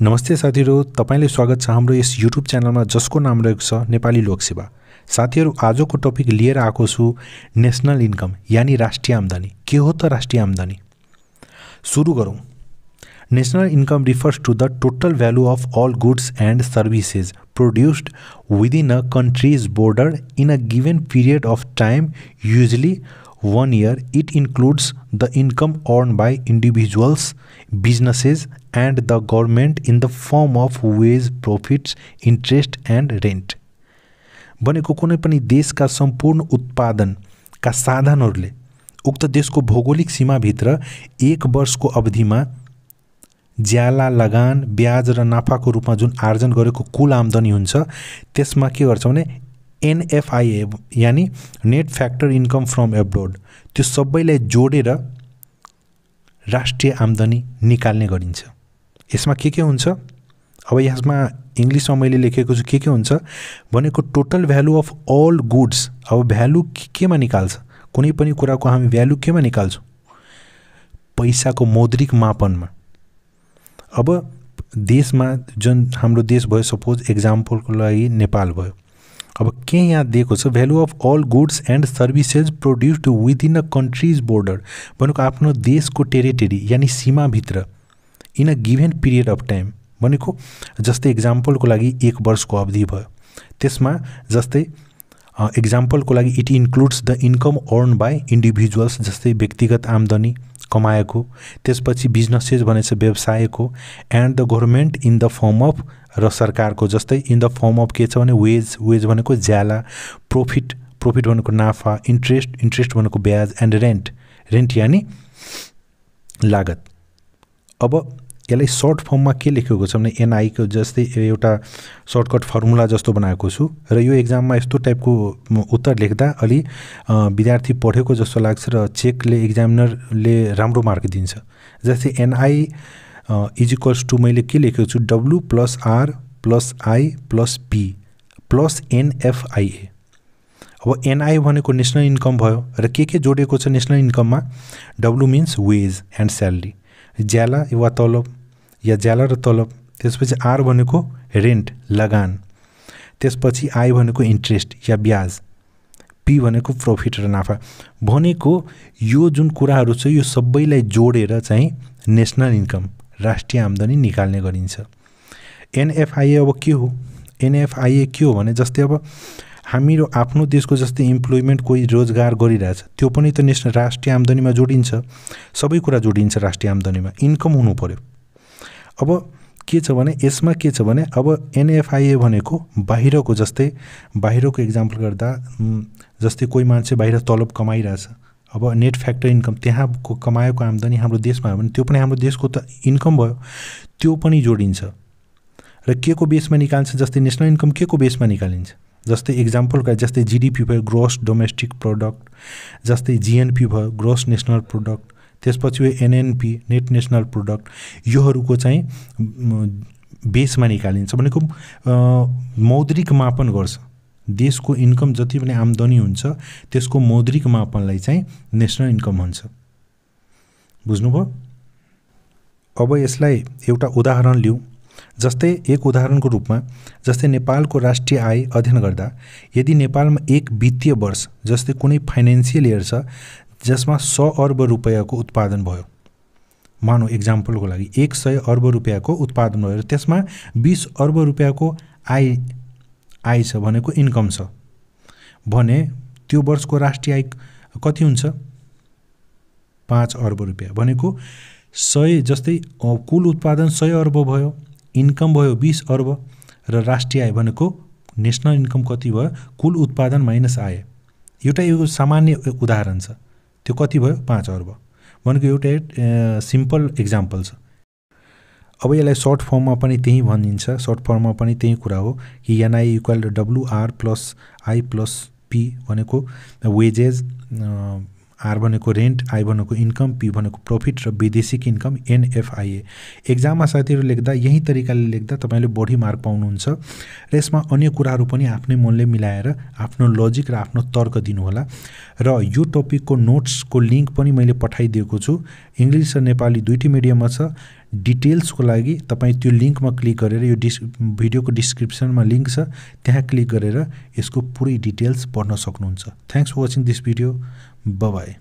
नमस्ते साथीहरू तपाईँले स्वागत छ हाम्रो यस युट्युब च्यानलमा जसको नाम रहेको छ नेपाली लोकसेवा। साथीहरू आजको टपिक लिएर आएको छु नेसनल इन्कम यानि राष्ट्रिय आम्दानी। के हो त राष्ट्रिय आम्दानी? सुरु गरौँ। National income refers to the total value of all goods and services produced within a country's border in a given period of time usually one year it includes the income earn by individuals businesses and the government in the form of wage profits interest and rent भनेको कुनै पनि देशका सम्पूर्ण उत्पादनका साधनहरूले उक्त देशको भौगोलिक सीमाभित्र एक वर्षको अवधिमा ज्याला लगान ब्याज र नाफाको रूपमा जुन आर्जन गरेको कुल आमदनी हुन्छ त्यसमा के गर्छ भने एनएफआइए यानि net factor income from abroad त्यो सबैलाई जोडेर राष्ट्रिय आम्दानी निकाल्ने गरिन्छ। यसमा के के हुन्छ? अब यसमा इङ्ग्लिसमा मैले लेखेको छु के के हुन्छ? भनेको total value of all goods अब भ्यालु केमा निकाल्छ? कुनै पनि कुराको हामी भ्यालु केमा निकाल्छौँ? पैसाको मौद्रिक मापनमा। अब देशमा जुन हाम्रो देश भयो सपोज एक्जाम्पलको लागि नेपाल भयो। अब के यहाँ दिएको छ? Value of all goods and services produced within a country's border भनेको आफ्नो देशको टेरिटरी यानि सीमाभित्र in a given period of time भनेको जस्तै इक्जाम्पलको लागि एक वर्षको अवधि भयो। त्यसमा जस्तै इक्जाम्पलको लागि it includes the income earn by individuals जस्तै व्यक्तिगत आम्दानी कमाएको त्यसपछि बिजनेसेस भनेको छ व्यवसायको and the government in the form of र सरकारको जस्तै इन द फर्म अफ के छ भने वेज वेज भनेको ज्याला प्रोफिट प्रोफिट भनेको नाफा इन्ट्रेस्ट इन्ट्रेस्ट भनेको ब्याज एन्ड रेन्ट रेन्ट यानि लागत। अब यसलाई सर्ट फर्ममा के लेखेको छ भने एनआईको जस्तै एउटा सर्टकट फर्मुला जस्तो बनाएको छु। र यो एक्जाममा यस्तो टाइपको उत्तर लेख्दा अलि विद्यार्थी पढेको जस्तो लाग्छ र चेकले इक्जामिनरले राम्रो मार्क दिन्छ। जस्तै एनआई इज इक्वल्स टु मैले के लेखेको छु? W plus R plus I plus P plus NFIA अब एनआई भनेको नेसनल इन्कम भयो र के के जोडिएको छ national इन्कममा? W means wage and salary. ज्याला वा तलब या ज्याला र तलब त्यसपछि आर भनेको रेन्ट लगान। त्यसपछि आई भनेको इन्ट्रेस्ट या ब्याज। पी भनेको प्रफिट र नाफा। भनेको यो जुन कुराहरू छ यो सबैलाई जोडेर चाहिँ नेसनल इन्कम राष्ट्रिय आम्दानी निकाल्ने गरिन्छ। एनएफआइए अब के हो? एनएफआइए के हो भने जस्तै अब हामीहरू आफ्नो देशको जस्तै इम्प्लोइमेन्ट कोही रोजगार गरिरहेछ त्यो पनि त नेसनल राष्ट्रिय आम्दानीमा जोडिन्छ। सबै कुरा जोडिन्छ राष्ट्रिय आम्दानीमा। इन्कम हुनु पऱ्यो अब के छ भने यसमा के छ भने अब एनएफआइए भनेको बाहिरको जस्तै बाहिरको इक्जाम्पल गर्दा जस्तै कोही मान्छे बाहिर तलब कमाइरहेछ। अब नेट फ्याक्टर इन्कम त्यहाँको कमाएको आम्दानी हाम्रो देशमा हो भने त्यो पनि हाम्रो देशको त इन्कम भयो त्यो पनि जोडिन्छ। र के को बेसमा निकाल्छ जस्तै नेसनल इन्कम के को बेसमा निकालिन्छ? जस्तै इक्जाम्पलका जस्तै जिडिपी भयो ग्रोस डोमेस्टिक प्रडक्ट जस्तै जिएनपी भयो ग्रोस नेसनल प्रडक्ट त्यसपछि यो एनएनपी नेट नेसनल प्रडक्ट योहरूको चाहिँ बेसमा निकालिन्छ भनेको मौद्रिक मापन गर्छ। देशको इन्कम जति पनि आम्दानी हुन्छ त्यसको मौद्रिक मापनलाई चाहिँ नेसनल इन्कम हुन्छ बुझ्नुभयो? अब यसलाई एउटा उदाहरण लिउँ जस्तै एक उदाहरणको रूपमा जस्तै नेपालको राष्ट्रिय आय अध्ययन गर्दा यदि नेपालमा एक वित्तीय वर्ष जस्तै कुनै फाइनेन्सियल इयर छ जसमा सय अर्ब रुपियाँको उत्पादन भयो। मानौँ इक्जाम्पलको लागि एक सय अर्ब रुपियाँको उत्पादन भयो र त्यसमा बिस अर्ब रुपियाँको आय आय छ भनेको इन्कम छ। भने त्यो वर्षको राष्ट्रिय आय कति हुन्छ? पाँच अर्ब रुपियाँ। भनेको सय जस्तै कुल उत्पादन सय अर्ब भयो इन्कम भयो बिस अर्ब र राष्ट्रिय आय भनेको नेसनल इन्कम कति भयो? कुल उत्पादन माइनस आय। एउटा यो सामान्य उदाहरण छ। त्यो कति भयो? पाँच अर्ब भनेको एउटा सिम्पल इक्जाम्पल छ। अब यसलाई सर्ट फर्ममा पनि त्यही भनिन्छ। सर्ट फर्ममा पनि त्यही कुरा हो कि NI equal WR plus I plus P भनेको वेजेज आर भनेको रेन्ट आई भनेको इन्कम पी भनेको प्रफिट र विदेशिक इन्कम एनएफआइए एक्जाममा साथीहरू लेख्दा यही तरिकाले लेख्दा तपाईँले बढी मार्क पाउनुहुन्छ। र यसमा अन्य कुराहरू पनि आफ्नै मनले मिलाएर आफ्नो लजिक र आफ्नो तर्क दिनुहोला। र यो टपिकको नोट्सको लिङ्क पनि मैले पठाइदिएको छु। इङ्ग्लिस र नेपाली दुइटै मिडियममा छ। डिटेल्सको लागि तपाईँ त्यो लिङ्कमा क्लिक गरेर यो डिस भिडियोको डिस्क्रिप्सनमा लिङ्क छ। त्यहाँ क्लिक गरेर यसको पुरै डिटेल्स पढ्न सक्नुहुन्छ। Thanks for watching this video bye